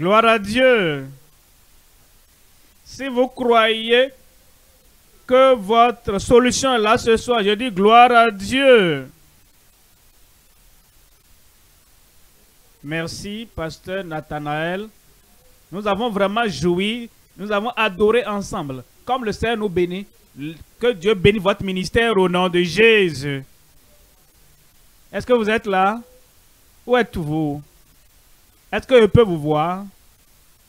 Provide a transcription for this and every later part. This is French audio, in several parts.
Gloire à Dieu. Si vous croyez que votre solution est là ce soir, je dis gloire à Dieu. Merci, pasteur Nathanaël. Nous avons vraiment joui, nous avons adoré ensemble. Comme le Seigneur nous bénit, que Dieu bénisse votre ministère au nom de Jésus. Est-ce que vous êtes là? Où êtes-vous? Est-ce que je peux vous voir?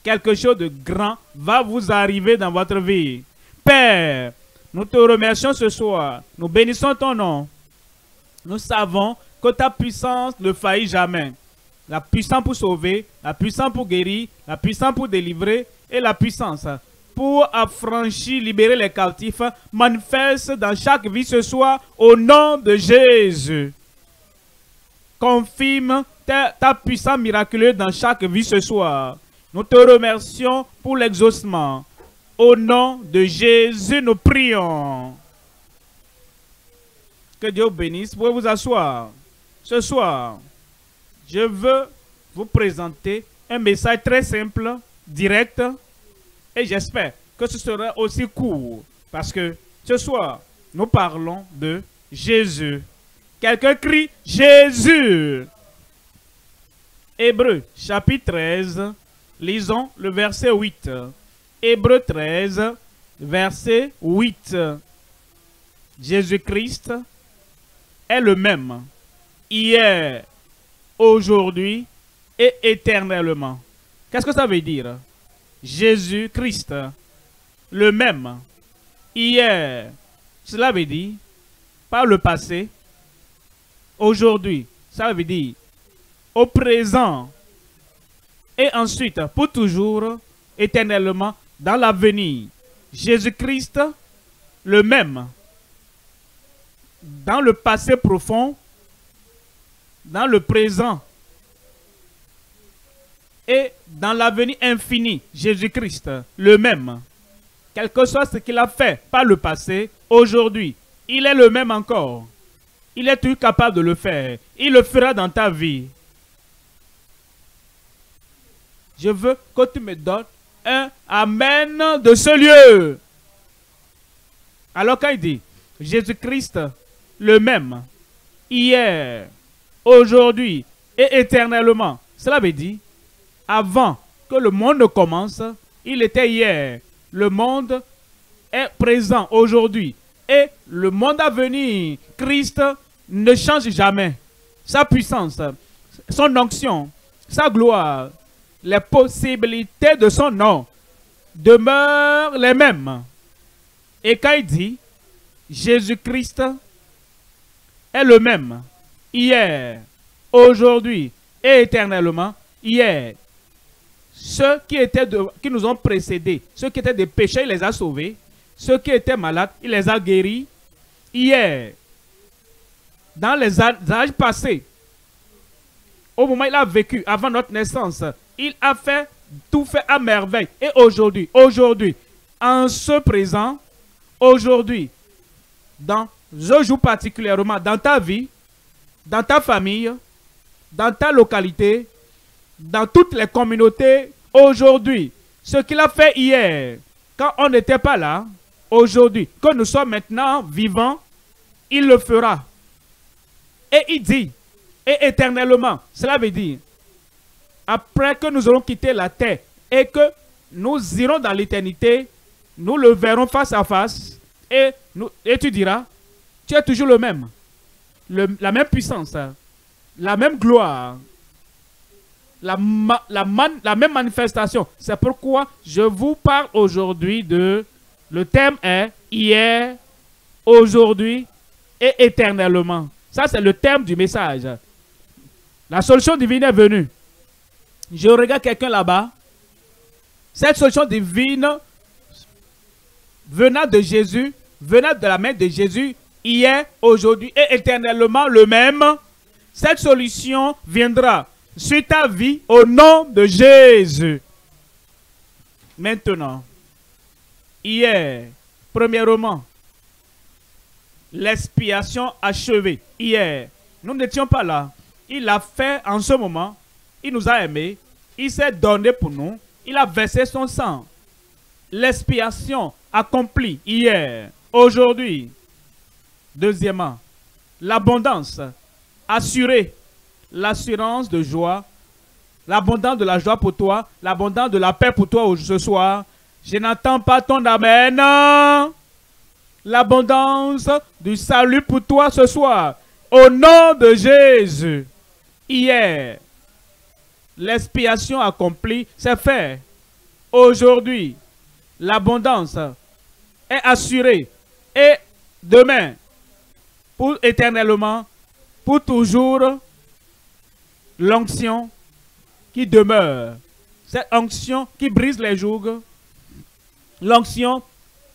Quelque chose de grand va vous arriver dans votre vie. Père, nous te remercions ce soir. Nous bénissons ton nom. Nous savons que ta puissance ne faillit jamais. La puissance pour sauver, la puissance pour guérir, la puissance pour délivrer et la puissance pour affranchir, libérer les captifs manifeste dans chaque vie ce soir au nom de Jésus. Confirme ta, puissance miraculeuse dans chaque vie ce soir. Nous te remercions pour l'exaucement. Au nom de Jésus, nous prions. Que Dieu bénisse. Vous pouvez vous asseoir. Ce soir, je veux vous présenter un message très simple, direct, et j'espère que ce sera aussi court. Parce que ce soir, nous parlons de Jésus. Quelqu'un crie Jésus. Hébreu chapitre 13, lisons le verset 8. Hébreu 13, verset 8. Jésus-Christ est le même hier, aujourd'hui et éternellement. Qu'est-ce que ça veut dire? Jésus-Christ, le même, hier, cela veut dire, par le passé, aujourd'hui, ça veut dire au présent, et ensuite, pour toujours, éternellement, dans l'avenir. Jésus-Christ, le même, dans le passé profond, dans le présent et dans l'avenir infini, Jésus-Christ, le même. Quel que soit ce qu'il a fait par le passé, aujourd'hui, il est le même encore. Il est toujours capable de le faire. Il le fera dans ta vie. Je veux que tu me donnes un Amen de ce lieu. Alors quand il dit, Jésus-Christ, le même, hier, aujourd'hui et éternellement, cela veut dire, avant que le monde commence, il était hier. Le monde est présent aujourd'hui. Et le monde à venir, Christ ne change jamais. Sa puissance, son onction, sa gloire, les possibilités de son nom demeurent les mêmes. Et quand il dit, Jésus-Christ est le même, hier, aujourd'hui et éternellement, hier, ceux qui, étaient de, qui nous ont précédés, ceux qui étaient des péchés, il les a sauvés. Ceux qui étaient malades, il les a guéris. Hier, dans les âges passés, au moment où il a vécu, avant notre naissance, il a fait tout fait à merveille. Et aujourd'hui, aujourd'hui, en ce présent, aujourd'hui, dans ce jour particulièrement, dans ta vie, dans ta famille, dans ta localité, dans toutes les communautés, aujourd'hui, ce qu'il a fait hier, quand on n'était pas là, aujourd'hui, que nous sommes maintenant vivants, il le fera. Et il dit, et éternellement, cela veut dire, après que nous aurons quitté la terre et que nous irons dans l'éternité, nous le verrons face à face et, nous, et tu diras, tu es toujours le même. la même puissance, la même gloire, la même manifestation. C'est pourquoi je vous parle aujourd'hui de... Le thème est hier, aujourd'hui et éternellement. Ça, c'est le thème du message. La solution divine est venue. Je regarde quelqu'un là-bas. Cette solution divine venant de Jésus, venant de la main de Jésus, hier, aujourd'hui et éternellement le même. Cette solution viendra sur ta vie au nom de Jésus. Maintenant, hier, premièrement, l'expiation achevée. Hier, nous n'étions pas là. Il a fait en ce moment. Il nous a aimés. Il s'est donné pour nous. Il a versé son sang. L'expiation accomplie hier, aujourd'hui. Deuxièmement, l'abondance assurée, l'assurance de joie, l'abondance de la joie pour toi, l'abondance de la paix pour toi ce soir. Je n'entends pas ton amen. L'abondance du salut pour toi ce soir. Au nom de Jésus. Hier, l'expiation accomplie, c'est fait. Aujourd'hui, l'abondance est assurée. Et demain, pour éternellement, pour toujours, l'onction qui demeure. Cette onction qui brise les jougs. L'onction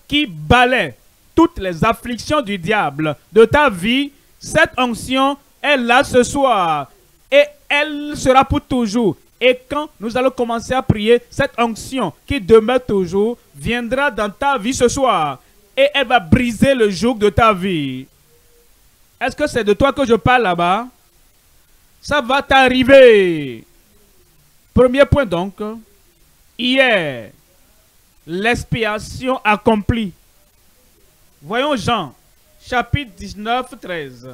qui balaie toutes les afflictions du diable de ta vie. Cette onction est là ce soir. Et elle sera pour toujours. Et quand nous allons commencer à prier, cette onction qui demeure toujours viendra dans ta vie ce soir. Et elle va briser le joug de ta vie. Est-ce que c'est de toi que je parle là-bas? Ça va t'arriver. Premier point donc. Hier, l'expiation accomplie. Voyons Jean, chapitre 19, 13.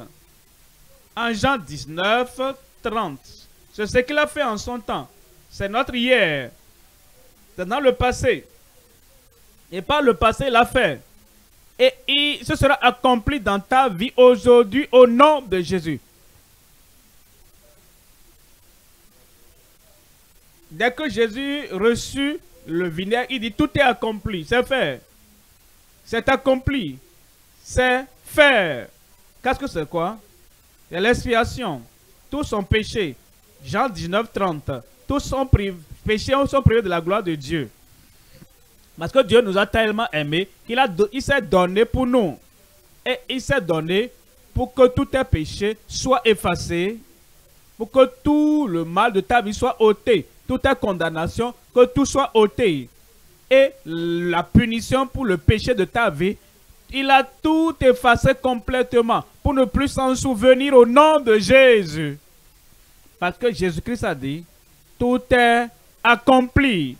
En Jean 19, 30. C'est ce qu'il a fait en son temps. C'est notre hier. C'est dans le passé. Et par le passé, il a fait. Et ce sera accompli dans ta vie aujourd'hui au nom de Jésus. Dès que Jésus reçut le vinaigre, il dit tout est accompli, c'est fait. C'est accompli. C'est fait. Qu'est-ce que c'est quoi? C'est l'expiation. Tout son péché. Jean 19, 30. Tous son péché sont privés de la gloire de Dieu. Parce que Dieu nous a tellement aimés qu'il il s'est donné pour nous. Et il s'est donné pour que tout tes péché soit effacé, pour que tout le mal de ta vie soit ôté, toute condamnation, que tout soit ôté. Et la punition pour le péché de ta vie, il a tout effacé complètement pour ne plus s'en souvenir au nom de Jésus. Parce que Jésus-Christ a dit, tout est accompli.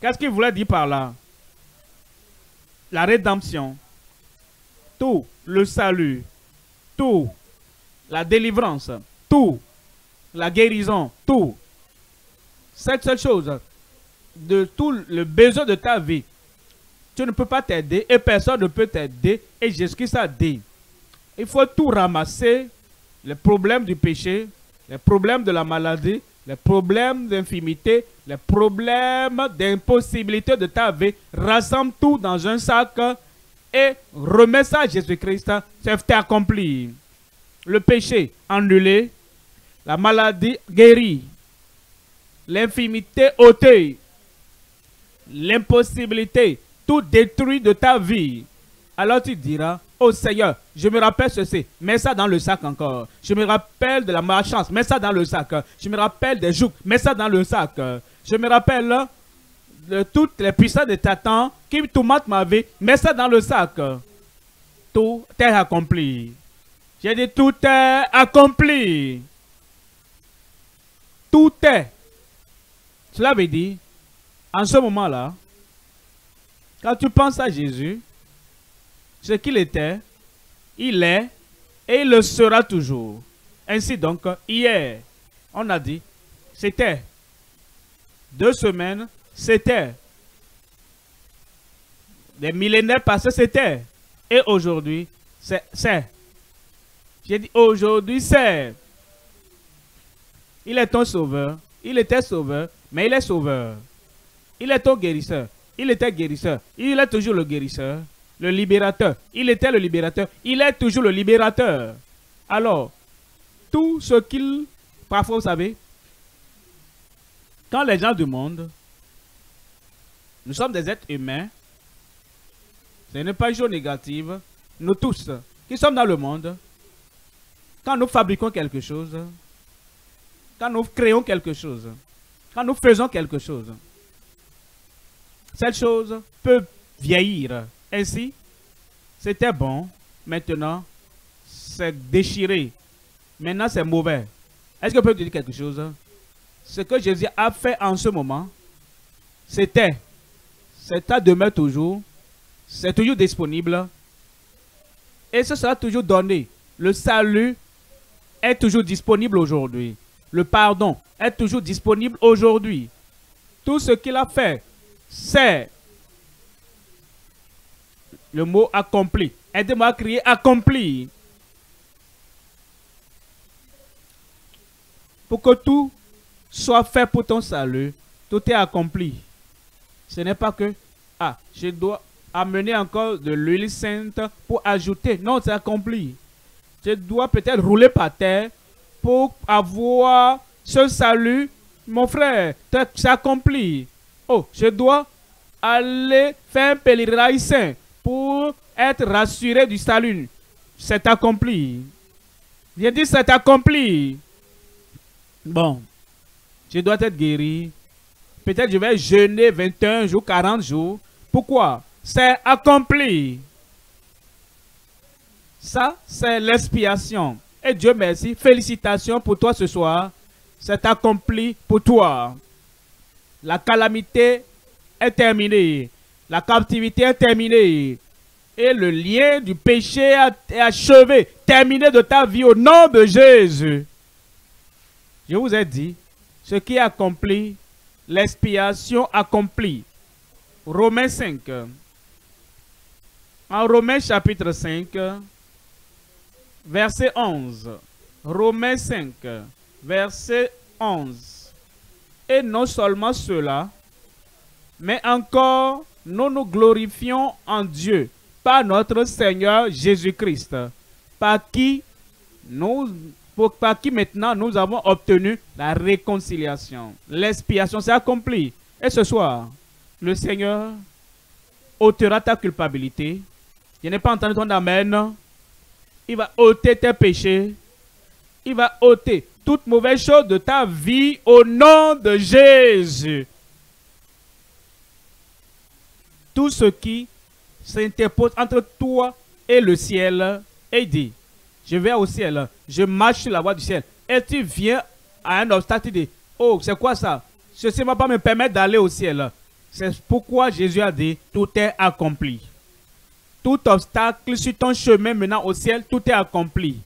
Qu'est-ce qu'il voulait dire par là? La rédemption, tout, le salut, tout, la délivrance, tout, la guérison, tout. Cette seule chose, de tout le besoin de ta vie, tu ne peux pas t'aider et personne ne peut t'aider. Et Jésus-Christ a dit, il faut tout ramasser, les problèmes du péché, les problèmes de la maladie, les problèmes d'infimité, les problèmes d'impossibilité de ta vie, rassemble tout dans un sac et remets ça à Jésus-Christ. C'est accompli. Le péché annulé, la maladie guérie, l'infimité ôtée, l'impossibilité, tout détruit de ta vie. Alors tu diras, Oh Seigneur, je me rappelle ceci, mets ça dans le sac encore. Je me rappelle de la malchance, mets ça dans le sac. Je me rappelle des jougs, mets ça dans le sac. Je me rappelle de toutes les puissances de Tatan qui tourmentent ma vie, mets ça dans le sac. Tout est accompli. J'ai dit tout est accompli. Tout est. Cela veut dire, en ce moment-là, quand tu penses à Jésus, ce qu'il était, il est et il le sera toujours. Ainsi donc, hier, on a dit, c'était. Deux semaines, c'était. Des millénaires passés, c'était. Et aujourd'hui, c'est. J'ai dit aujourd'hui, c'est. Il est ton sauveur. Il était sauveur, mais il est sauveur. Il est ton guérisseur. Il était guérisseur. Il est toujours le guérisseur le libérateur. Il était le libérateur. Il est toujours le libérateur. Alors, tout ce qu'il... Parfois, vous savez, quand les gens du monde, nous sommes des êtres humains, ce n'est pas une chose négative, nous tous qui sommes dans le monde, quand nous fabriquons quelque chose, quand nous créons quelque chose, quand nous faisons quelque chose, cette chose peut vieillir ainsi, c'était bon. Maintenant, c'est déchiré. Maintenant, c'est mauvais. Est-ce que je peux te dire quelque chose? ce que Jésus a fait en ce moment, c'était, c'est à demeure toujours, c'est toujours disponible et ce sera toujours donné. Le salut est toujours disponible aujourd'hui. Le pardon est toujours disponible aujourd'hui. Tout ce qu'il a fait, c'est le mot accompli. Aidez-moi à crier accompli. Pour que tout soit fait pour ton salut, tout est accompli. Ce n'est pas que, ah, je dois amener encore de l'huile sainte pour ajouter. Non, c'est accompli. Je dois peut-être rouler par terre pour avoir ce salut. Mon frère, c'est accompli. Oh, je dois aller faire un pèlerinage saint pour être rassuré du salut. C'est accompli. J'ai dit c'est accompli. Bon, je dois être guéri. Peut-être je vais jeûner 21 jours, 40 jours. Pourquoi? C'est accompli. Ça, c'est l'expiation. Et Dieu merci. Félicitations pour toi ce soir. C'est accompli pour toi. La calamité est terminée. La captivité est terminée. Et le lien du péché est achevé, terminé de ta vie au nom de Jésus. Je vous ai dit, ce qui est accompli, l'expiation accomplie. Romains 5. En Romains chapitre 5, verset 11. Romains 5, verset 11. Et non seulement cela, mais encore nous nous glorifions en Dieu par notre Seigneur Jésus-Christ, par qui par qui maintenant nous avons obtenu la réconciliation. L'expiation s'est accomplie. Et ce soir, le Seigneur ôtera ta culpabilité. Je n'ai pas entendu ton amen. Il va ôter tes péchés. Il va ôter toute mauvaise chose de ta vie au nom de Jésus. Tout ce qui s'interpose entre toi et le ciel et dit, je vais au ciel, je marche sur la voie du ciel. Et tu viens à un obstacle, tu dis, oh, c'est quoi ça? Ceci ne va pas me permettre d'aller au ciel. C'est pourquoi Jésus a dit, tout est accompli. Tout obstacle sur ton chemin menant au ciel, tout est accompli.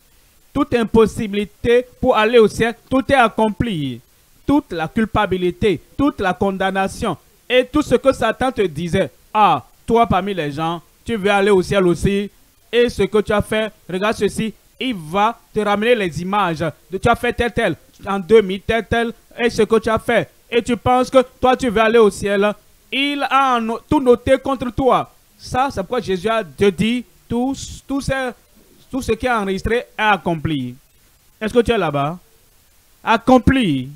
Toute impossibilité pour aller au ciel, tout est accompli. Toute la culpabilité, toute la condamnation et tout ce que Satan te disait. Ah, toi parmi les gens, tu veux aller au ciel aussi. Et ce que tu as fait, regarde ceci, il va te ramener les images de tu as fait tel tel, en 2000 tel tel, et ce que tu as fait. Et tu penses que toi tu veux aller au ciel. Il a tout noté contre toi. Ça, c'est pourquoi Jésus a dit tout, tout, ce, tout ce qui est enregistré est accompli. Est-ce que tu es là-bas? Accompli.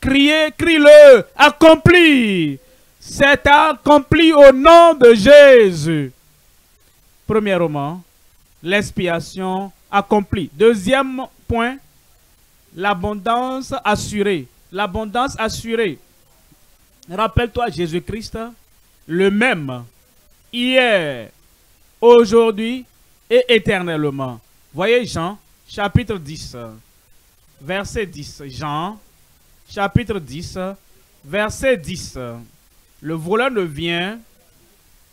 Criez, crie-le. Accompli. C'est accompli au nom de Jésus. Premièrement, l'expiation accomplie. Deuxième point, l'abondance assurée. L'abondance assurée. Rappelle-toi Jésus-Christ, le même, hier, aujourd'hui et éternellement. Voyez Jean, chapitre 10, verset 10. Jean, chapitre 10, verset 10. Le voleur ne vient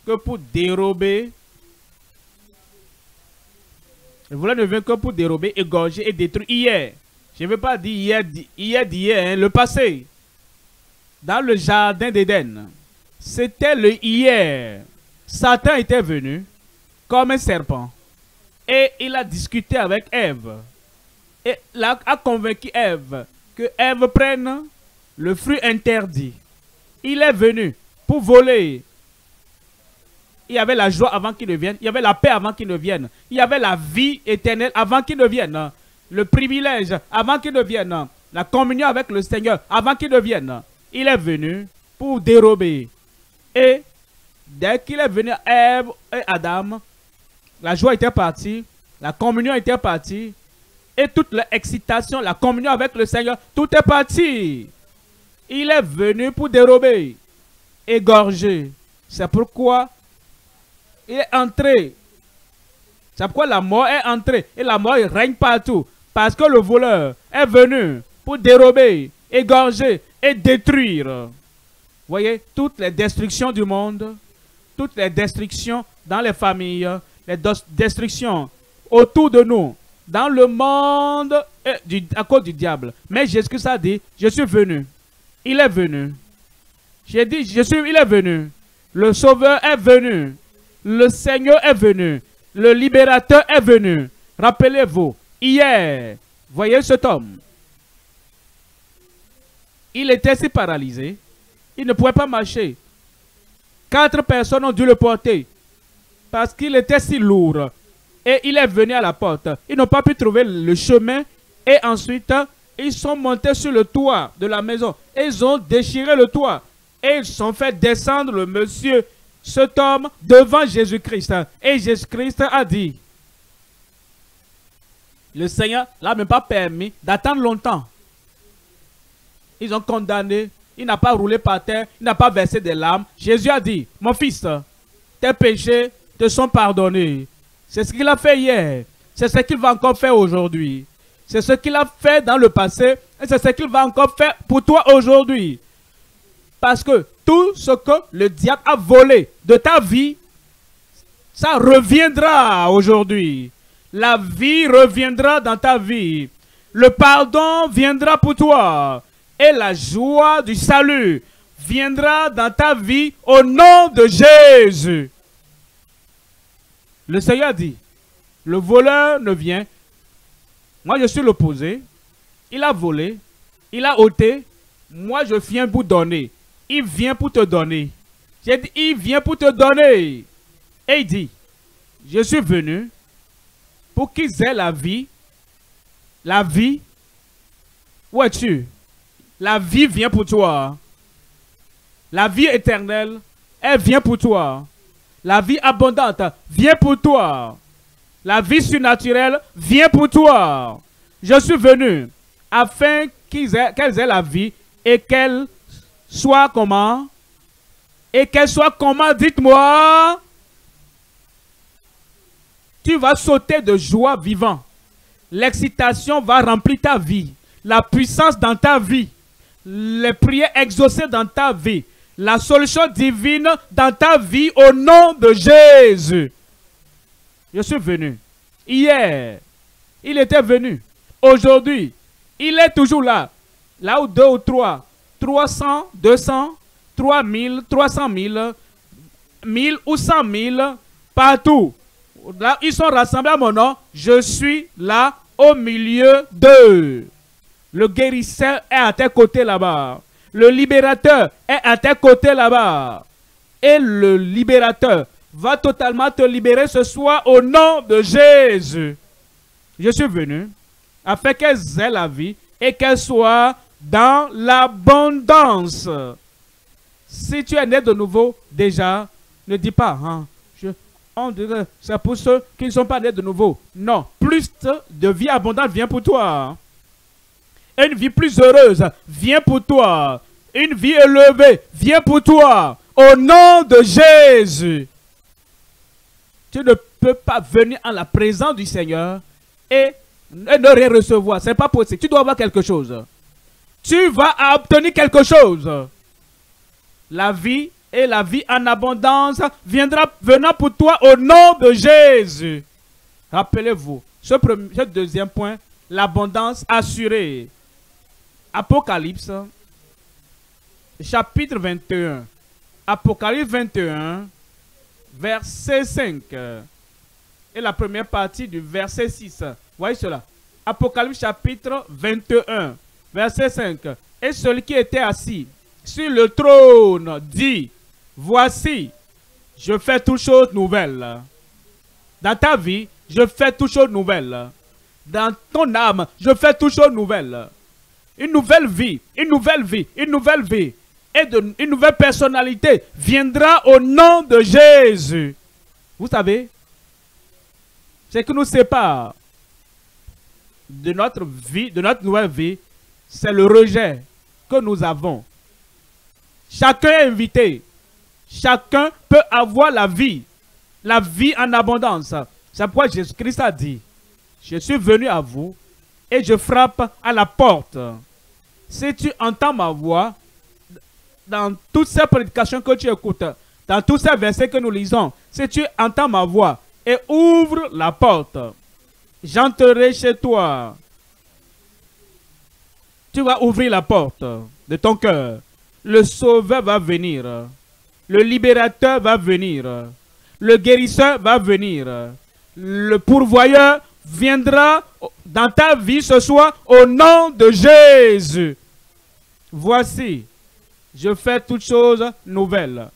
que pour dérober, le voleur ne vient que pour dérober, égorger et détruire hier. Je ne veux pas dire hier, hier d'hier, hein, le passé. Dans le jardin d'Éden, c'était le hier. Satan était venu comme un serpent. Et il a discuté avec Ève. Et a convaincu Ève que Ève prenne le fruit interdit. Il est venu pour voler, il y avait la joie avant qu'il ne vienne. Il y avait la paix avant qu'il ne vienne. Il y avait la vie éternelle avant qu'il ne vienne. Le privilège avant qu'il ne vienne. La communion avec le Seigneur avant qu'il ne vienne. Il est venu pour dérober. Et dès qu'il est venu, Ève et Adam, la joie était partie. La communion était partie. Et toute l'excitation, la communion avec le Seigneur, tout est parti. Il est venu pour dérober, égorger. C'est pourquoi il est entré. C'est pourquoi la mort est entrée. Et la mort règne partout. Parce que le voleur est venu pour dérober, égorger et détruire. Voyez, toutes les destructions du monde, toutes les destructions dans les familles, les destructions autour de nous, dans le monde à cause du diable. Mais Jésus-Christ a dit, je suis venu. Il est venu. J'ai dit, je suis, il est venu. Le Sauveur est venu. Le Seigneur est venu. Le libérateur est venu. Rappelez-vous, hier, voyez cet homme. Il était si paralysé. Il ne pouvait pas marcher. Quatre personnes ont dû le porter parce qu'il était si lourd. Et il est venu à la porte. Ils n'ont pas pu trouver le chemin. Et ensuite, ils sont montés sur le toit de la maison. Ils ont déchiré le toit. Et ils sont fait descendre le monsieur, cet homme, devant Jésus-Christ. Et Jésus-Christ a dit, le Seigneur l'a même pas permis d'attendre longtemps. Ils ont condamné, il n'a pas roulé par terre, il n'a pas versé des larmes. Jésus a dit, mon fils, tes péchés te sont pardonnés. C'est ce qu'il a fait hier. C'est ce qu'il va encore faire aujourd'hui. C'est ce qu'il a fait dans le passé et c'est ce qu'il va encore faire pour toi aujourd'hui. Parce que tout ce que le diable a volé de ta vie, ça reviendra aujourd'hui. La vie reviendra dans ta vie. Le pardon viendra pour toi. Et la joie du salut viendra dans ta vie au nom de Jésus. Le Seigneur dit, le voleur ne vient. Moi, je suis l'opposé. Il a volé, il a ôté. Moi, je viens pour donner. Il vient pour te donner. J'ai dit, il vient pour te donner. Et il dit, je suis venu pour qu'ils aient la vie. La vie. Où es-tu? La vie vient pour toi. La vie éternelle, elle vient pour toi. La vie abondante vient pour toi. La vie surnaturelle vient pour toi. Je suis venu afin qu'elles aient, la vie et qu'elle soit comment? Et qu'elle soit comment? Dites-moi. Tu vas sauter de joie vivant. L'excitation va remplir ta vie. La puissance dans ta vie. Les prières exaucées dans ta vie. La solution divine dans ta vie au nom de Jésus. Je suis venu. Hier, il était venu. Aujourd'hui, il est toujours là. Là où deux ou trois 300, 200, 3000, 300 000, 1000 ou 100 000 partout. Là, ils sont rassemblés à mon nom. Je suis là au milieu d'eux. Le guérisseur est à tes côtés là-bas. Le libérateur est à tes côtés là-bas. Et le libérateur va totalement te libérer ce soir au nom de Jésus. Je suis venu afin qu'elles aient la vie et qu'elles soient dans l'abondance. Si tu es né de nouveau, déjà, ne dis pas, hein, je, on dirait, c'est pour ceux qui ne sont pas nés de nouveau. Non, plus de vie abondante vient pour toi. Une vie plus heureuse vient pour toi. Une vie élevée vient pour toi. Au nom de Jésus. Tu ne peux pas venir en la présence du Seigneur et ne rien recevoir. Ce n'est pas possible. Tu dois avoir quelque chose tu vas obtenir quelque chose. La vie et la vie en abondance viendra venant pour toi au nom de Jésus. Rappelez-vous, ce, ce deuxième point, l'abondance assurée. Apocalypse, chapitre 21. Apocalypse 21, verset 5. Et la première partie du verset 6. Voyez cela. Apocalypse chapitre 21, Verset 5. Et celui qui était assis sur le trône dit, voici, je fais toutes choses nouvelles. Dans ta vie, je fais toutes choses nouvelles. Dans ton âme, je fais toutes choses nouvelles. Une nouvelle vie, une nouvelle vie, une nouvelle vie. Et une nouvelle personnalité viendra au nom de Jésus. Vous savez, ce qui nous sépare de notre vie, de notre nouvelle vie, c'est le rejet que nous avons. Chacun est invité. Chacun peut avoir la vie. La vie en abondance. C'est pourquoi Jésus-Christ a dit, je suis venu à vous et je frappe à la porte. Si tu entends ma voix, dans toutes ces prédications que tu écoutes, dans tous ces versets que nous lisons, si tu entends ma voix et ouvre la porte, j'entrerai chez toi. Tu vas ouvrir la porte de ton cœur. Le sauveur va venir. Le libérateur va venir. Le guérisseur va venir. Le pourvoyeur viendra dans ta vie ce soir au nom de Jésus. Voici, je fais toutes choses nouvelles.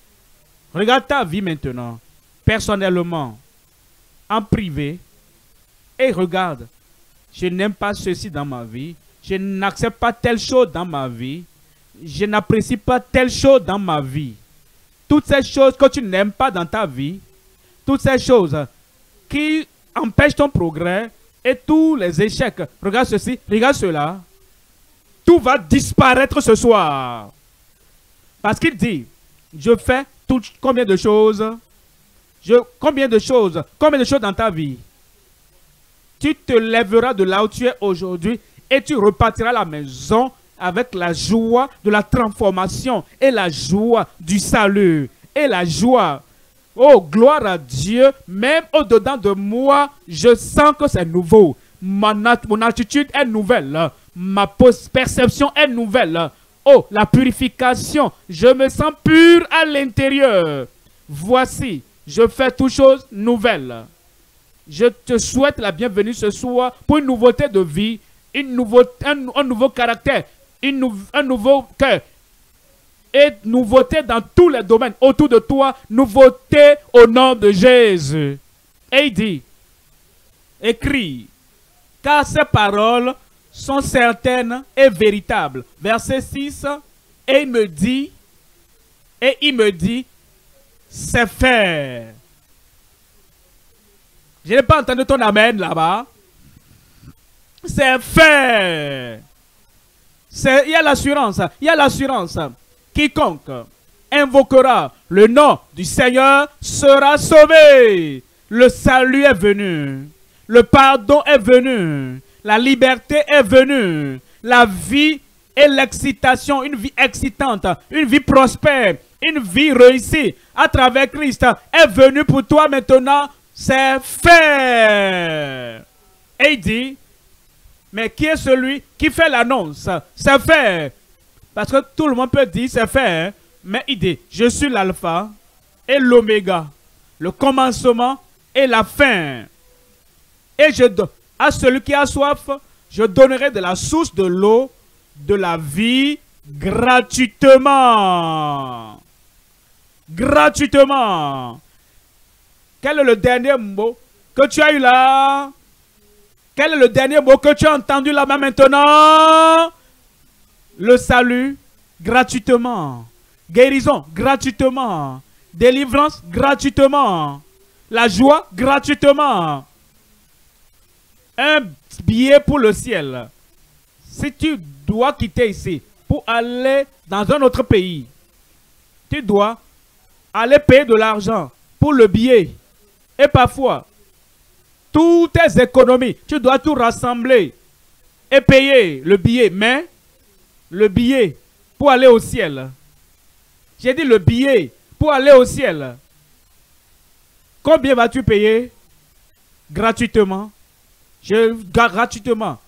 Regarde ta vie maintenant, personnellement, en privé, et regarde, je n'aime pas ceci dans ma vie, je n'accepte pas telle chose dans ma vie, je n'apprécie pas telle chose dans ma vie. Toutes ces choses que tu n'aimes pas dans ta vie, toutes ces choses qui empêchent ton progrès et tous les échecs, regarde ceci, regarde cela, tout va disparaître ce soir. Parce qu'il dit, je fais combien de choses? Je, Combien de choses? Combien de choses dans ta vie? Tu te lèveras de là où tu es aujourd'hui et tu repartiras à la maison avec la joie de la transformation et la joie du salut et la joie. Oh, gloire à Dieu, même au-dedans de moi, je sens que c'est nouveau. Mon, attitude est nouvelle. Ma perception est nouvelle. Oh, la purification. Je me sens pur à l'intérieur. Voici, je fais toutes choses nouvelles. Je te souhaite la bienvenue ce soir pour une nouveauté de vie, une nouveauté, un, nouveau caractère, un nouveau cœur. Et nouveauté dans tous les domaines autour de toi. Nouveauté au nom de Jésus. Et il dit, écris, car ces paroles sont certaines et véritables. Verset 6, et il me dit, et il me dit, c'est fait. Je n'ai pas entendu ton amen là-bas. C'est fait. Il y a l'assurance, il y a l'assurance. Quiconque invoquera le nom du Seigneur sera sauvé. Le salut est venu. Le pardon est venu. La liberté est venue. La vie et l'excitation, une vie excitante, une vie prospère, une vie réussie à travers Christ est venue pour toi maintenant. C'est fait. Et il dit, mais qui est celui qui fait l'annonce? C'est fait. Parce que tout le monde peut dire c'est fait. Hein. Mais dit, je suis l'alpha et l'oméga, le commencement et la fin. Et je, à celui qui a soif, je donnerai de la source de l'eau de la vie gratuitement. Gratuitement. Quel est le dernier mot que tu as eu là? Quel est le dernier mot que tu as entendu là-bas maintenant? Le salut gratuitement. Guérison gratuitement. Délivrance gratuitement. La joie gratuitement un billet pour le ciel. Si tu dois quitter ici pour aller dans un autre pays, tu dois aller payer de l'argent pour le billet. Et parfois, toutes tes économies, tu dois tout rassembler et payer le billet. Mais le billet pour aller au ciel, j'ai dit le billet pour aller au ciel, combien vas-tu payer gratuitement? Je gratuitement.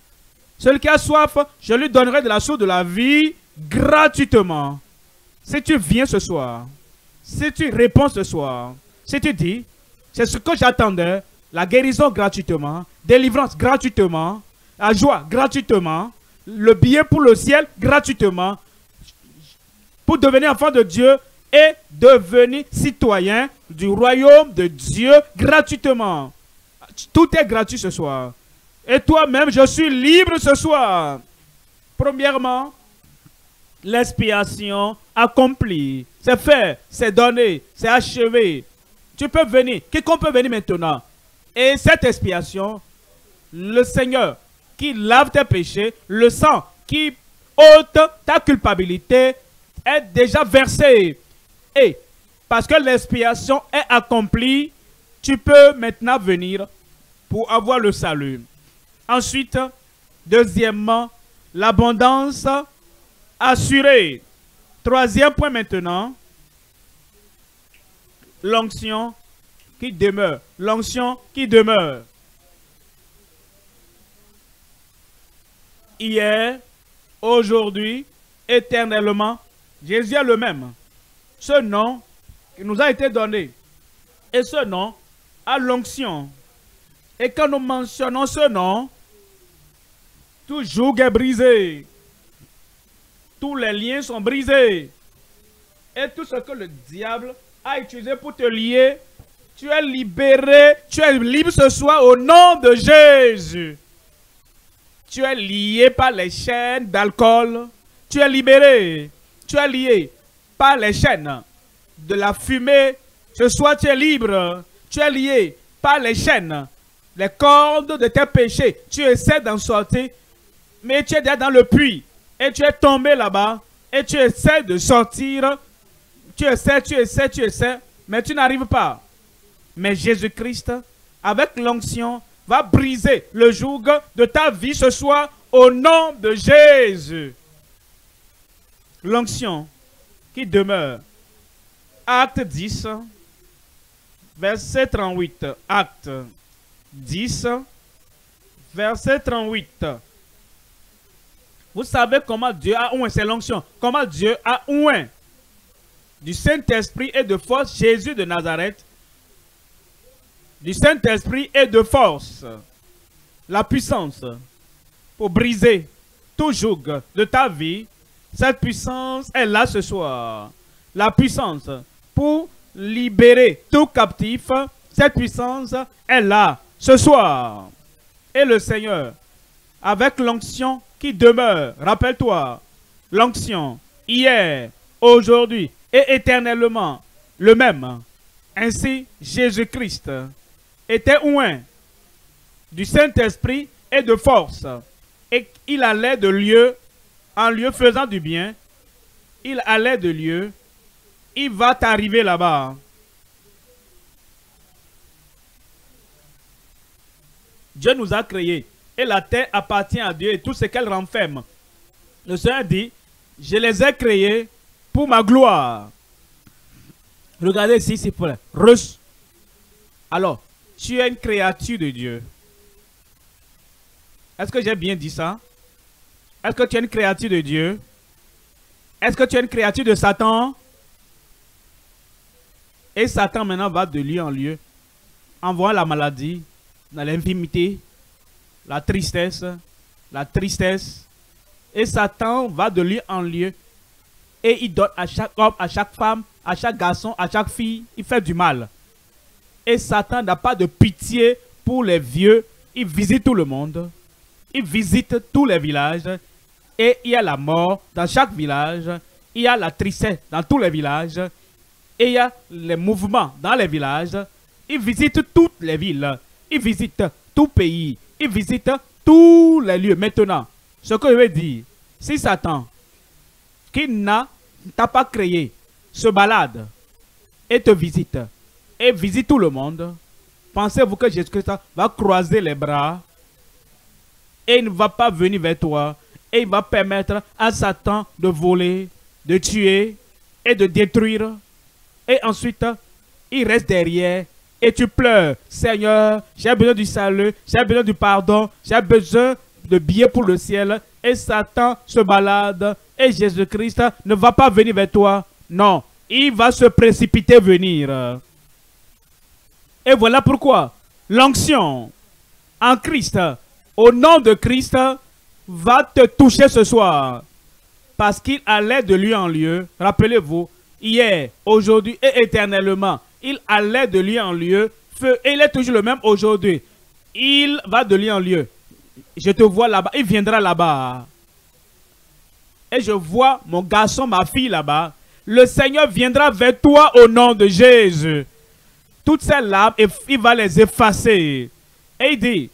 Celui qui a soif, je lui donnerai de la source de la vie gratuitement. Si tu viens ce soir, si tu réponds ce soir, si tu dis, c'est ce que j'attendais, la guérison gratuitement, délivrance gratuitement, la joie gratuitement, le billet pour le ciel gratuitement, pour devenir enfant de Dieu et devenir citoyen du royaume de Dieu gratuitement. Tout est gratuit ce soir. Et toi-même, je suis libre ce soir. Premièrement, l'expiation accomplie. C'est fait, c'est donné, c'est achevé. Tu peux venir. Quiconque peut venir maintenant. Et cette expiation, le Seigneur qui lave tes péchés, le sang qui ôte ta culpabilité est déjà versé. Et parce que l'expiation est accomplie, tu peux maintenant venir pour avoir le salut. Ensuite, deuxièmement, l'abondance assuré. Troisième point maintenant. L'onction qui demeure. L'onction qui demeure. Hier, aujourd'hui, éternellement, Jésus est le même. Ce nom qui nous a été donné. Et ce nom a l'onction. Et quand nous mentionnons ce nom, tout joug est brisé. Tous les liens sont brisés. Et tout ce que le diable a utilisé pour te lier, tu es libéré, tu es libre ce soir au nom de Jésus. Tu es lié par les chaînes d'alcool. Tu es libéré. Tu es lié par les chaînes de la fumée. Ce soir, tu es libre. Tu es lié par les chaînes, les cordes de tes péchés. Tu essaies d'en sortir, mais tu es déjà dans le puits. Et tu es tombé là-bas. Et tu essaies de sortir. Tu essaies, tu essaies, tu essaies. Mais tu n'arrives pas. Mais Jésus-Christ, avec l'onction, va briser le joug de ta vie ce soir au nom de Jésus. L'onction qui demeure. Acte 10, verset 38. Acte 10, verset 38. Vous savez comment Dieu a oint, c'est l'onction. Comment Dieu a oint du Saint-Esprit et de force Jésus de Nazareth du Saint-Esprit et de force, la puissance pour briser tout joug de ta vie. Cette puissance est là ce soir. La puissance pour libérer tout captif. Cette puissance est là ce soir. Et le Seigneur, avec l'onction qui demeure, rappelle-toi, l'onction hier, aujourd'hui et éternellement, le même. Ainsi, Jésus-Christ était oint du Saint-Esprit et de force. Et il allait de lieu en lieu faisant du bien. Il allait de lieu. Il va t'arriver là-bas. Dieu nous a créés et la terre appartient à Dieu et tout ce qu'elle renferme. Le Seigneur dit, je les ai créés pour ma gloire. Regardez ici, c'est pour Reçu. Alors, tu es une créature de Dieu. Est-ce que j'ai bien dit ça? Est-ce que tu es une créature de Dieu? Est-ce que tu es une créature de Satan? Et Satan maintenant va de lieu en lieu, envoie la maladie, dans l'infimité, la tristesse, la tristesse. Et Satan va de lieu en lieu et il donne à chaque homme, à chaque femme, à chaque garçon, à chaque fille, il fait du mal. Et Satan n'a pas de pitié pour les vieux. Il visite tout le monde. Il visite tous les villages. Et il y a la mort dans chaque village. Il y a la tristesse dans tous les villages. Et il y a les mouvements dans les villages. Il visite toutes les villes. Il visite tout pays. Il visite tous les lieux. Maintenant, ce que je veux dire, si Satan, qui n'a pas créé, se balade et te visite, et visite tout le monde, pensez-vous que Jésus-Christ va croiser les bras et il ne va pas venir vers toi et il va permettre à Satan de voler, de tuer et de détruire? Et ensuite, il reste derrière et tu pleures. Seigneur, j'ai besoin du salut, j'ai besoin du pardon, j'ai besoin de billets pour le ciel. Et Satan se balade et Jésus-Christ ne va pas venir vers toi. Non, il va se précipiter venir. Et voilà pourquoi l'onction en Christ, au nom de Christ, va te toucher ce soir. Parce qu'il allait de lieu en lieu. Rappelez-vous, hier, aujourd'hui et éternellement, il allait de lieu en lieu. Et il est toujours le même aujourd'hui. Il va de lieu en lieu. Je te vois là-bas. Il viendra là-bas. Et je vois mon garçon, ma fille là-bas. Le Seigneur viendra vers toi au nom de Jésus toutes ces larmes, il va les effacer. Et il dit,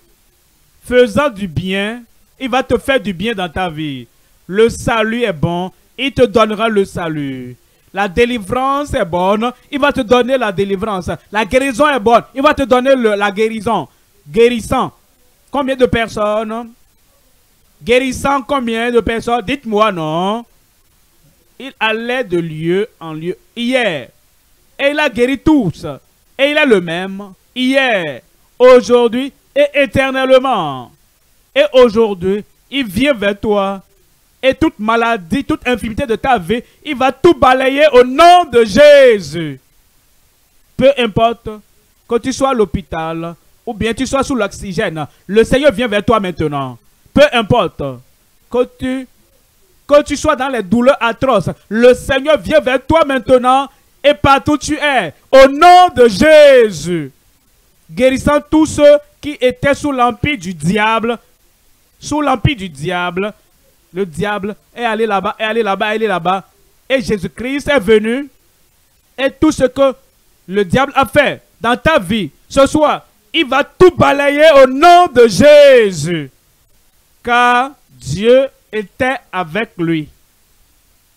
faisant du bien, il va te faire du bien dans ta vie. Le salut est bon, il te donnera le salut. La délivrance est bonne, il va te donner la délivrance. La guérison est bonne, il va te donner la guérison. Guérissant. Combien de personnes? Guérissant combien de personnes? Dites-moi non? il allait de lieu en lieu hier. Et il a guéri tous. Et il est le même hier, aujourd'hui et éternellement. Et aujourd'hui, il vient vers toi. Et toute maladie, toute infimité de ta vie, il va tout balayer au nom de Jésus. Peu importe que tu sois à l'hôpital ou bien tu sois sous l'oxygène, le Seigneur vient vers toi maintenant. Peu importe que tu, que tu sois dans les douleurs atroces, le Seigneur vient vers toi maintenant et partout tu es. Au nom de Jésus, guérissant tous ceux qui étaient sous l'empire du diable, sous l'empire du diable, le diable est allé là-bas, est allé là-bas, est allé là-bas. Et Jésus-Christ est venu. Et tout ce que le diable a fait dans ta vie ce soir, il va tout balayer au nom de Jésus. Car Dieu était avec lui.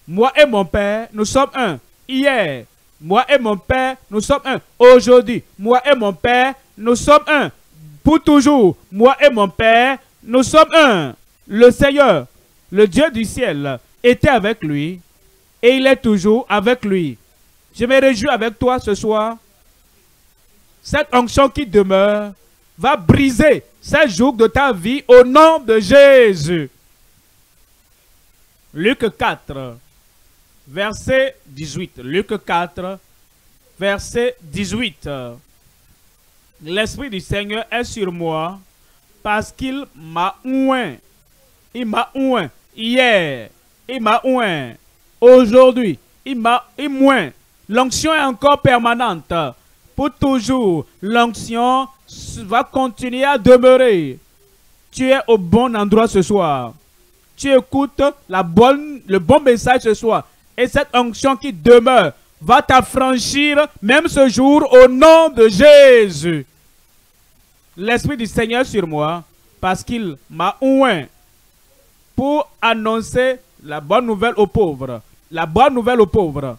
Moi et mon Père, nous sommes un. Hier, moi et mon Père, nous sommes un. Aujourd'hui, moi et mon Père, nous sommes un. Pour toujours, moi et mon Père, nous sommes un. Le Seigneur, le Dieu du ciel, était avec lui et il est toujours avec lui. Je me réjouis avec toi ce soir. Cette onction qui demeure va briser ces jours de ta vie au nom de Jésus. Luc 4, verset 18. Luc 4, verset 18. L'Esprit du Seigneur est sur moi parce qu'il m'a ouin. Il m'a ouin hier. Il m'a ouin aujourd'hui. Il m'a ouin. L'onction est encore permanente. Pour toujours, l'onction va continuer à demeurer. Tu es au bon endroit ce soir. Tu écoutes la bonne, le bon message ce soir. Et cette onction qui demeure va t'affranchir même ce jour au nom de Jésus. L'Esprit du Seigneur sur moi parce qu'il m'a ouin pour annoncer la bonne nouvelle aux pauvres. La bonne nouvelle aux pauvres.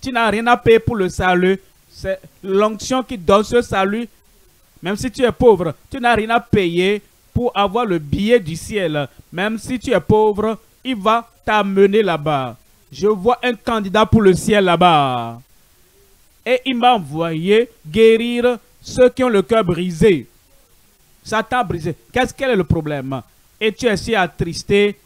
Tu n'as rien à payer pour le salut. C'est l'onction qui donne ce salut. Même si tu es pauvre, tu n'as rien à payer pour avoir le billet du ciel. Même si tu es pauvre, il va t'amener là-bas. Je vois un candidat pour le ciel là-bas. Et il m'a envoyé guérir ceux qui ont le cœur brisé. Ça t'a brisé. Qu'est-ce quel est le problème? Et tu es si attristé.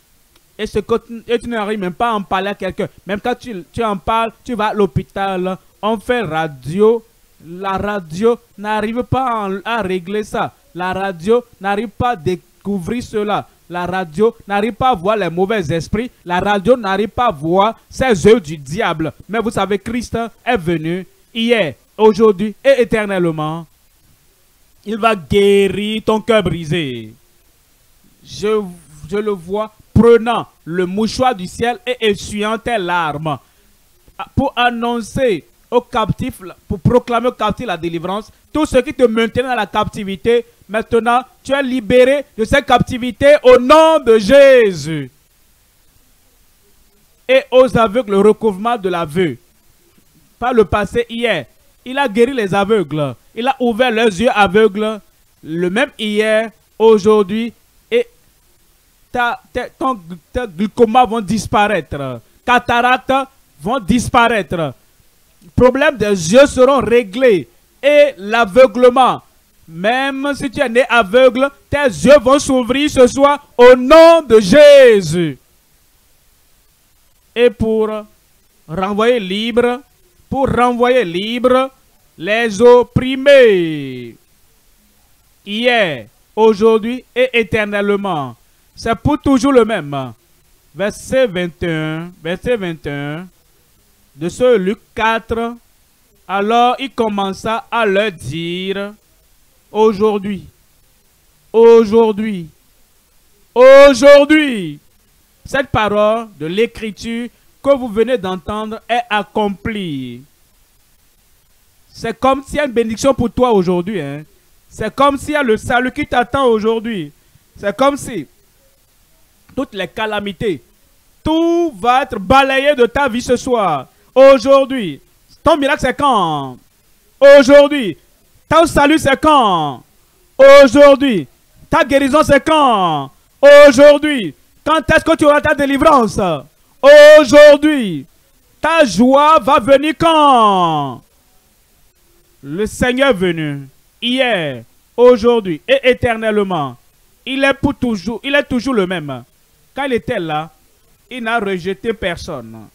Et, tu n'arrives même pas à en parler à quelqu'un. Même quand tu, tu en parles, tu vas à l'hôpital. On fait radio. La radio n'arrive pas à régler ça. La radio n'arrive pas à découvrir cela. La radio n'arrive pas à voir les mauvais esprits. La radio n'arrive pas à voir ces œuvres du diable. Mais vous savez, Christ est venu hier, aujourd'hui et éternellement. Il va guérir ton cœur brisé. Je, je le vois prenant le mouchoir du ciel et essuyant tes larmes pour annoncer aux captifs, pour proclamer aux captifs la délivrance. Tout ce qui te maintenait dans la captivité, maintenant, tu es libéré de cette captivité au nom de Jésus. Et aux aveugles, le recouvrement de l'aveu. Par le passé, hier, il a guéri les aveugles. Il a ouvert leurs yeux aveugles. Le même hier, aujourd'hui, et ta, ton, glucoma vont disparaître. Cataractes vont disparaître problèmes des yeux seront réglés et l'aveuglement. Même si tu es né aveugle, tes yeux vont s'ouvrir ce soir au nom de Jésus. Et pour renvoyer libre, pour renvoyer libre les opprimés. Hier, aujourd'hui et éternellement. C'est pour toujours le même. Verset 21, verset 21 de ce Luc 4, alors il commença à leur dire, aujourd'hui, aujourd'hui, aujourd'hui, cette parole de l'écriture que vous venez d'entendre est accomplie. C'est comme s'il y a une bénédiction pour toi aujourd'hui. Hein. C'est comme s'il y a le salut qui t'attend aujourd'hui. C'est comme si toutes les calamités, tout va être balayé de ta vie ce soir. Aujourd'hui. Ton miracle, c'est quand? Aujourd'hui. Ton salut, c'est quand? Aujourd'hui. Ta guérison, c'est quand? Aujourd'hui. Quand est-ce que tu auras ta délivrance? Aujourd'hui. Ta joie va venir quand? Le Seigneur est venu hier, aujourd'hui et éternellement. Il est pour toujours, il est toujours le même. Quand il était là, il n'a rejeté personne.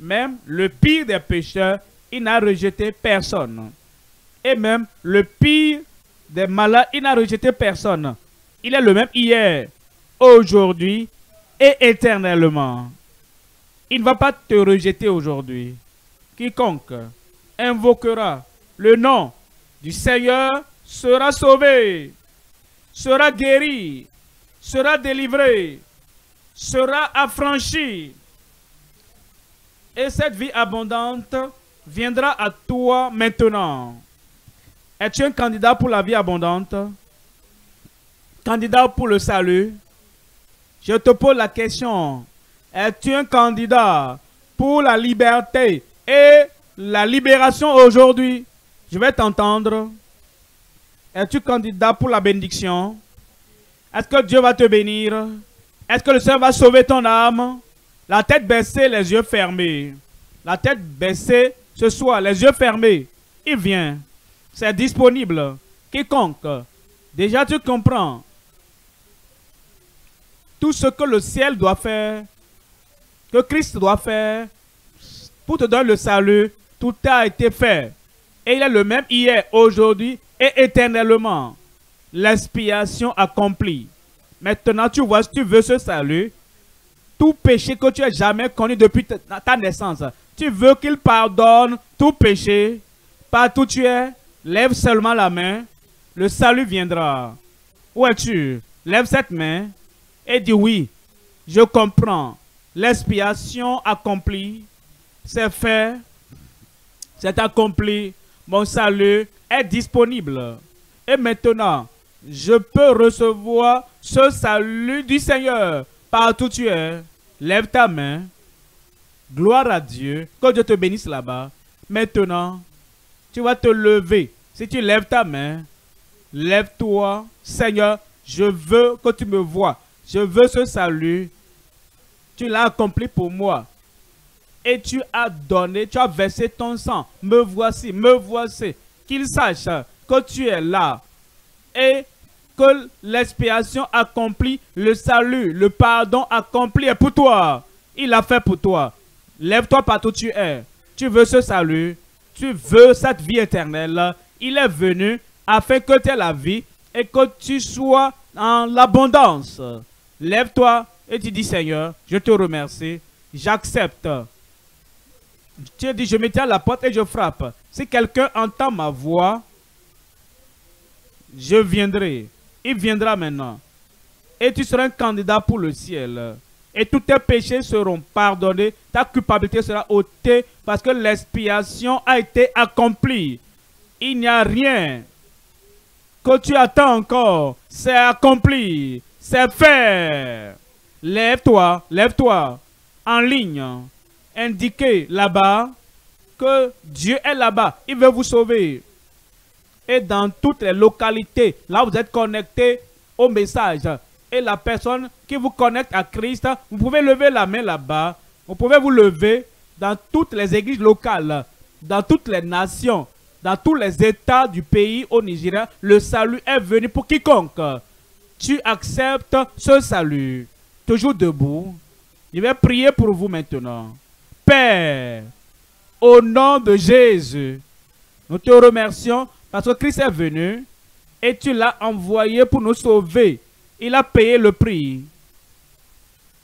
Même le pire des pécheurs, il n'a rejeté personne. Et même le pire des malades, il n'a rejeté personne. Il est le même hier, aujourd'hui et éternellement. Il ne va pas te rejeter aujourd'hui. Quiconque invoquera le nom du Seigneur sera sauvé, sera guéri, sera délivré, sera affranchi. Et cette vie abondante viendra à toi maintenant. Es-tu un candidat pour la vie abondante? Candidat pour le salut? Je te pose la question. Es-tu un candidat pour la liberté et la libération aujourd'hui? Je vais t'entendre. Es-tu candidat pour la bénédiction? Est-ce que Dieu va te bénir? Est-ce que le Seigneur va sauver ton âme? La tête baissée, les yeux fermés. La tête baissée ce soir, les yeux fermés. Il vient. C'est disponible. Quiconque. Déjà, tu comprends. Tout ce que le ciel doit faire, que Christ doit faire, pour te donner le salut, tout a été fait. Et il est le même hier, aujourd'hui et éternellement. L'expiation accomplie. Maintenant, tu vois, si tu veux ce salut, tout péché que tu as jamais connu depuis ta naissance, tu veux qu'il pardonne tout péché, partout tu es, lève seulement la main, le salut viendra. Où es-tu? Lève cette main et dis oui, je comprends. L'expiation accomplie, c'est fait, c'est accompli, mon salut est disponible. Et maintenant, je peux recevoir ce salut du Seigneur partout où tu es. Lève ta main. Gloire à Dieu. Que Dieu te bénisse là-bas. Maintenant, tu vas te lever. Si tu lèves ta main, lève-toi. Seigneur, je veux que tu me vois. Je veux ce salut. Tu l'as accompli pour moi. Et tu as donné, tu as versé ton sang. Me voici, me voici. Qu'il sache que tu es là. Et l'expiation accomplie, le salut, le pardon accompli est pour toi. Il a fait pour toi. Lève-toi partout où tu es. Tu veux ce salut. Tu veux cette vie éternelle. Il est venu afin que tu aies la vie et que tu sois en l'abondance. Lève-toi et tu dis Seigneur, je te remercie. J'accepte. Tu dis, je me tiens à la porte et je frappe. Si quelqu'un entend ma voix, je viendrai. Il viendra maintenant. Et tu seras un candidat pour le ciel. Et tous tes péchés seront pardonnés. Ta culpabilité sera ôtée parce que l'expiation a été accomplie. Il n'y a rien que tu attends encore. C'est accompli. C'est fait. Lève-toi, lève-toi. En ligne. Indiquez là-bas que Dieu est là-bas. Il veut vous sauver et dans toutes les localités, là vous êtes connecté au message. Et la personne qui vous connecte à Christ, vous pouvez lever la main là-bas. Vous pouvez vous lever dans toutes les églises locales, dans toutes les nations, dans tous les États du pays au Nigeria. Le salut est venu pour quiconque. Tu acceptes ce salut. Toujours debout. Je vais prier pour vous maintenant. Père, au nom de Jésus, nous te remercions parce que Christ est venu et tu l'as envoyé pour nous sauver. Il a payé le prix.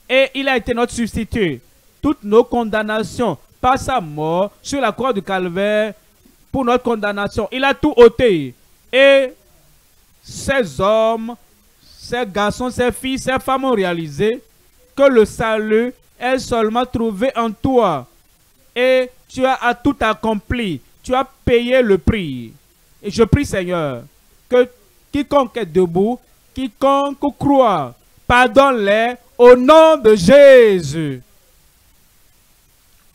Et il a été notre substitut. Toutes nos condamnations par sa mort sur la croix du calvaire pour notre condamnation. Il a tout ôté. Et ces hommes, ces garçons, ces filles, ces femmes ont réalisé que le salut est seulement trouvé en toi. Et tu as tout accompli. Tu as payé le prix. Et je prie, Seigneur, que quiconque est debout, quiconque croit, pardonne-les au nom de Jésus.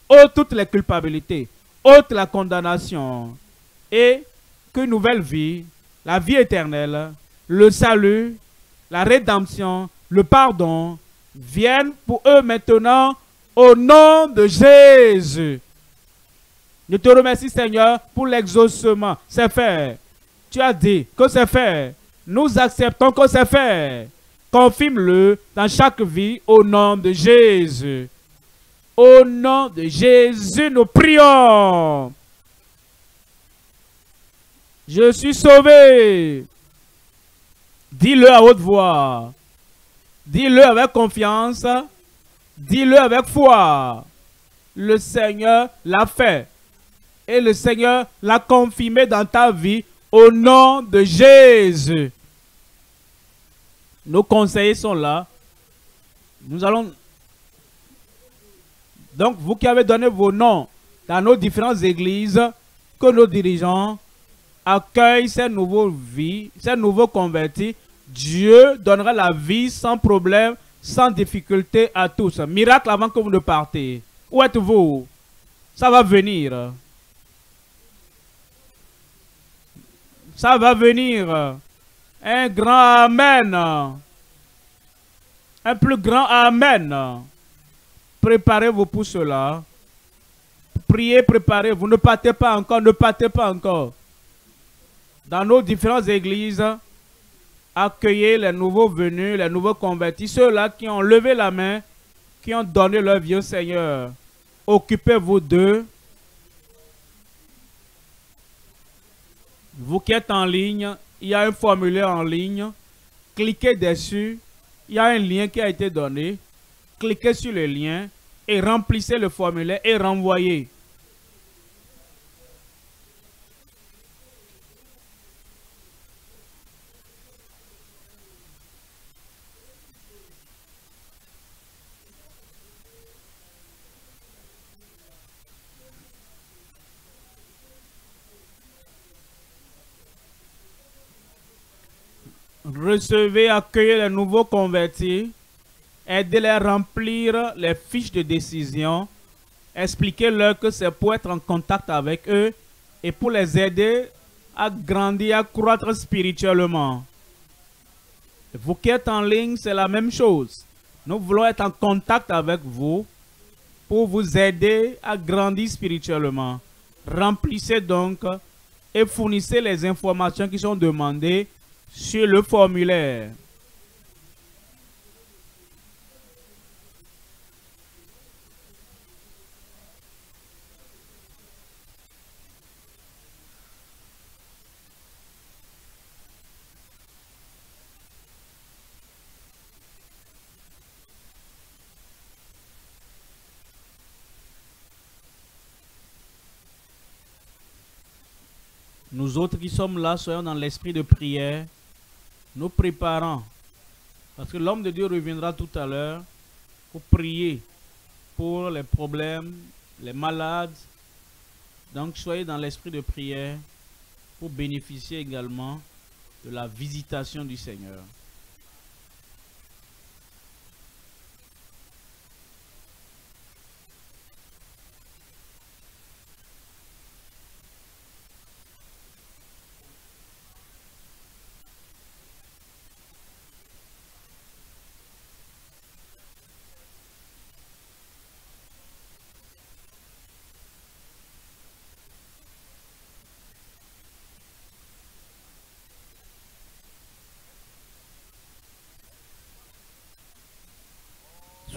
Ôte toutes les culpabilités, ôte la condamnation, et qu'une nouvelle vie, la vie éternelle, le salut, la rédemption, le pardon, viennent pour eux maintenant Au nom de Jésus. Je te remercie, Seigneur, pour l'exaucement. C'est fait. Tu as dit que c'est fait. Nous acceptons que c'est fait. Confirme-le dans chaque vie au nom de Jésus. Au nom de Jésus, nous prions. Je suis sauvé. Dis-le à haute voix. Dis-le avec confiance. Dis-le avec foi. Le Seigneur l'a fait. Et le Seigneur l'a confirmé dans ta vie au nom de Jésus. Nos conseillers sont là. Nous allons... Donc, vous qui avez donné vos noms dans nos différentes églises, que nos dirigeants accueillent ces nouveaux vies, ces nouveaux convertis. Dieu donnera la vie sans problème, sans difficulté à tous. Miracle avant que vous ne partez. Où êtes-vous? Ça va venir. Ça va venir. Un grand Amen. Un plus grand Amen. Préparez-vous pour cela. Priez, préparez-vous. Ne partez pas encore, ne partez pas encore. Dans nos différentes églises, accueillez les nouveaux venus, les nouveaux convertis, ceux-là qui ont levé la main, qui ont donné leur vie au Seigneur. Occupez-vous d'eux. Vous qui êtes en ligne, il y a un formulaire en ligne. Cliquez dessus. Il y a un lien qui a été donné. Cliquez sur le lien et remplissez le formulaire et renvoyez. Recevez, accueillez les nouveaux convertis. Aidez-les à remplir les fiches de décision. Expliquez-leur que c'est pour être en contact avec eux et pour les aider à grandir, à croître spirituellement. Vous qui êtes en ligne, c'est la même chose. Nous voulons être en contact avec vous pour vous aider à grandir spirituellement. Remplissez donc et fournissez les informations qui sont demandées sur le formulaire. Nous autres qui sommes là, soyons dans l'esprit de prière nous préparons, parce que l'homme de Dieu reviendra tout à l'heure pour prier pour les problèmes, les malades. Donc soyez dans l'esprit de prière pour bénéficier également de la visitation du Seigneur.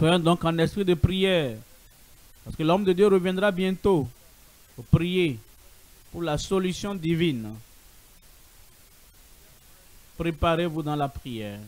Donc en esprit de prière. Parce que l'homme de Dieu reviendra bientôt pour prier pour la solution divine. Préparez-vous dans la prière.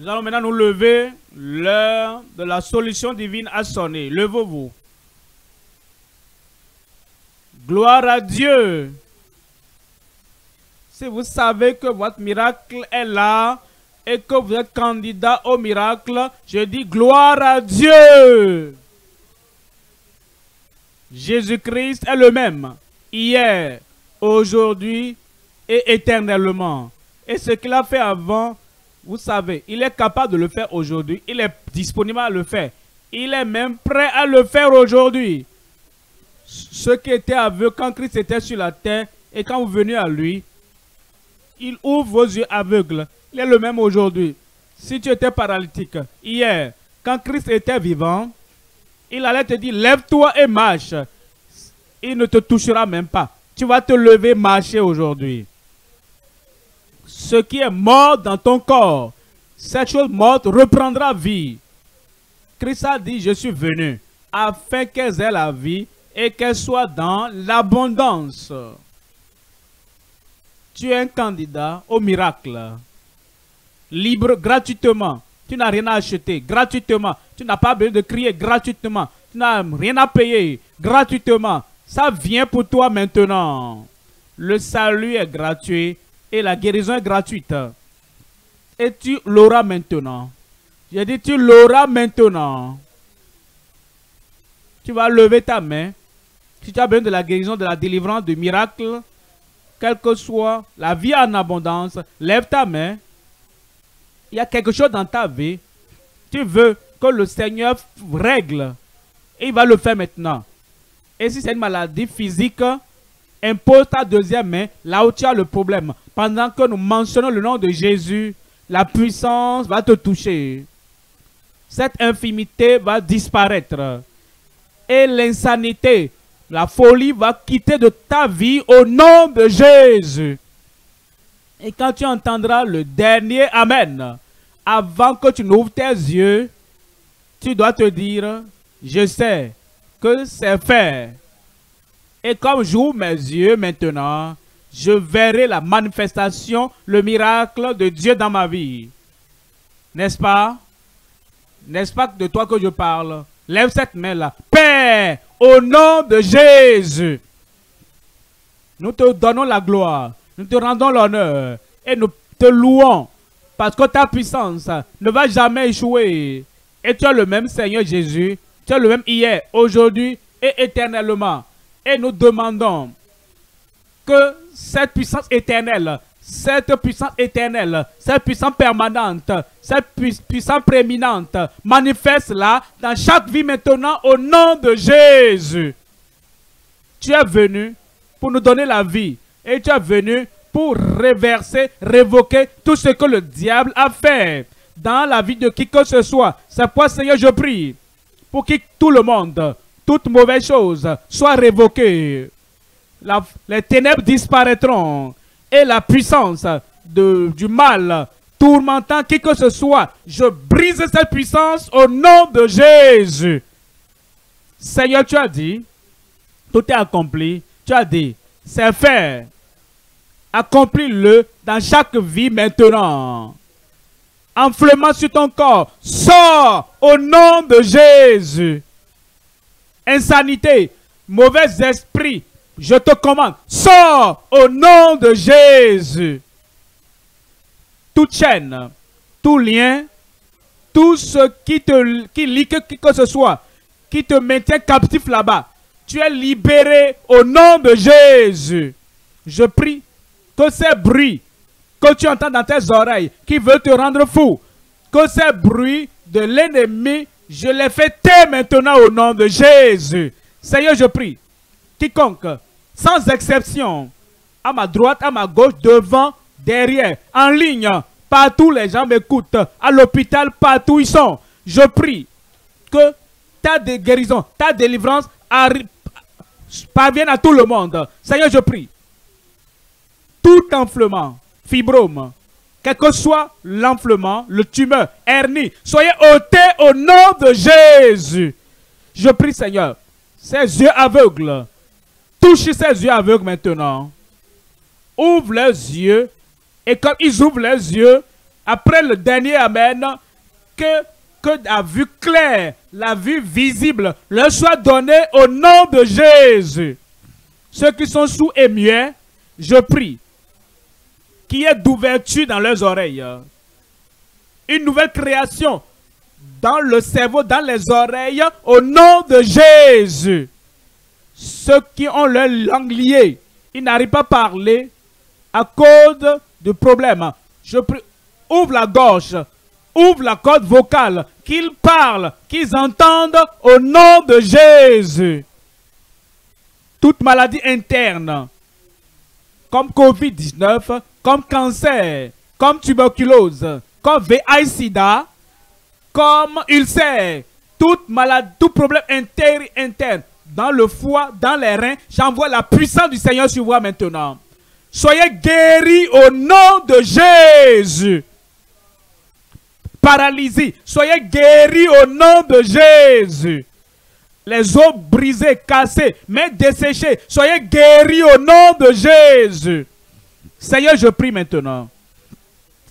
Nous allons maintenant nous lever. L'heure de la solution divine a sonné. Levez-vous. Gloire à Dieu. Si vous savez que votre miracle est là et que vous êtes candidat au miracle, je dis gloire à Dieu. Jésus-Christ est le même hier, aujourd'hui et éternellement. Et ce qu'il a fait avant, vous savez, il est capable de le faire aujourd'hui. Il est disponible à le faire. Il est même prêt à le faire aujourd'hui. Ce qui était aveugle quand Christ était sur la terre et quand vous venez à lui, il ouvre vos yeux aveugles. Il est le même aujourd'hui. Si tu étais paralytique hier, quand Christ était vivant, il allait te dire, lève-toi et marche. Il ne te touchera même pas. Tu vas te lever, marcher aujourd'hui. Ce qui est mort dans ton corps, cette chose morte reprendra vie. Christ a dit, je suis venu afin qu'elle ait la vie et qu'elle soit dans l'abondance. Tu es un candidat au miracle. Libre gratuitement. Tu n'as rien à acheter gratuitement. Tu n'as pas besoin de crier gratuitement. Tu n'as rien à payer gratuitement. Ça vient pour toi maintenant. Le salut est gratuit et la guérison est gratuite. Et tu l'auras maintenant. J'ai dit, tu l'auras maintenant. Tu vas lever ta main. Si tu as besoin de la guérison, de la délivrance, du miracle, quelle que soit la vie en abondance, lève ta main. Il y a quelque chose dans ta vie. Tu veux que le Seigneur règle. Et il va le faire maintenant. Et si c'est une maladie physique, impose ta deuxième main là où tu as le problème. Pendant que nous mentionnons le nom de Jésus, la puissance va te toucher. Cette infimité va disparaître. Et l'insanité, la folie va quitter de ta vie au nom de Jésus. Et quand tu entendras le dernier Amen, avant que tu n'ouvres tes yeux, tu dois te dire, je sais que c'est fait. Et comme j'ouvre mes yeux maintenant, je verrai la manifestation, le miracle de Dieu dans ma vie. N'est-ce pas? N'est-ce pas de toi que je parle? Lève cette main-là. Père, au nom de Jésus, nous te donnons la gloire, nous te rendons l'honneur et nous te louons parce que ta puissance ne va jamais échouer. Et tu es le même Seigneur Jésus, tu es le même hier, aujourd'hui et éternellement. Et nous demandons que cette puissance éternelle, cette puissance éternelle, cette puissance permanente, cette puissance prééminente manifeste là dans chaque vie maintenant au nom de Jésus. Tu es venu pour nous donner la vie et tu es venu pour réverser, révoquer tout ce que le diable a fait dans la vie de qui que ce soit. C'est pourquoi, Seigneur, je prie pour que tout le monde, toute mauvaise chose soit révoquée. Les ténèbres disparaîtront et la puissance du mal tourmentant qui que ce soit, je brise cette puissance au nom de Jésus. Seigneur, tu as dit, tout est accompli. Tu as dit, c'est fait. Accomplis-le dans chaque vie maintenant. Enflement sur ton corps, sors au nom de Jésus. Insanité, mauvais esprit, je te commande, sors au nom de Jésus. Toute chaîne, tout lien, tout ce qui te qui que ce soit, qui te maintient captif là-bas, tu es libéré au nom de Jésus. Je prie que ces bruits que tu entends dans tes oreilles, qui veulent te rendre fou, que ces bruits de l'ennemi, je les fais taire maintenant au nom de Jésus. Seigneur, je prie, quiconque sans exception, à ma droite, à ma gauche, devant, derrière, en ligne, partout les gens m'écoutent, à l'hôpital, partout ils sont. Je prie que ta guérison, ta délivrance parvienne à tout le monde. Seigneur, je prie. Tout enflement, fibrome, quel que soit l'enflement, le tumeur, hernie, soyez ôtés au nom de Jésus. Je prie, Seigneur, ces yeux aveugles, Touche ses yeux aveugles maintenant. Ouvre les yeux. Et comme ils ouvrent les yeux, après le dernier Amen, que, que la vue claire, la vue visible leur soit donnée au nom de Jésus. Ceux qui sont sous et muets, je prie qu'il y ait d'ouverture dans leurs oreilles. Une nouvelle création dans le cerveau, dans les oreilles, au nom de Jésus. Ceux qui ont leur langue liée, ils n'arrivent pas à parler à cause. Je prie, ouvre la gorge, ouvre la corde vocale, qu'ils parlent, qu'ils entendent au nom de Jésus. Toute maladie interne, comme Covid-19, comme cancer, comme tuberculose, comme VIH-Sida, comme ulcère, tout problème interne, interne, dans le foie, dans les reins, j'envoie la puissance du Seigneur sur vous maintenant. Soyez guéris au nom de Jésus. Paralysés, soyez guéris au nom de Jésus. Les os brisés, cassés, mais desséchés, soyez guéris au nom de Jésus. Seigneur, je prie maintenant,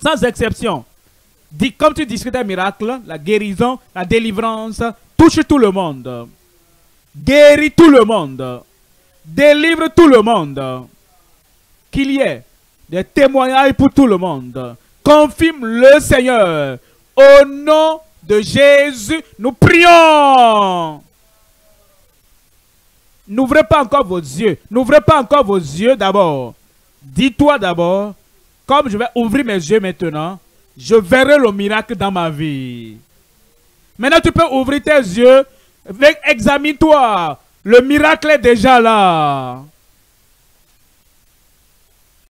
sans exception, comme tu discutes un miracle, la guérison, la délivrance, touche tout le monde. Guéris tout le monde. Délivre tout le monde. Qu'il y ait des témoignages pour tout le monde. Confirme le Seigneur. Au nom de Jésus, nous prions. N'ouvrez pas encore vos yeux. N'ouvrez pas encore vos yeux d'abord. Dis-toi d'abord, comme je vais ouvrir mes yeux maintenant, je verrai le miracle dans ma vie. Maintenant, tu peux ouvrir tes yeux. Examine-toi. Le miracle est déjà là.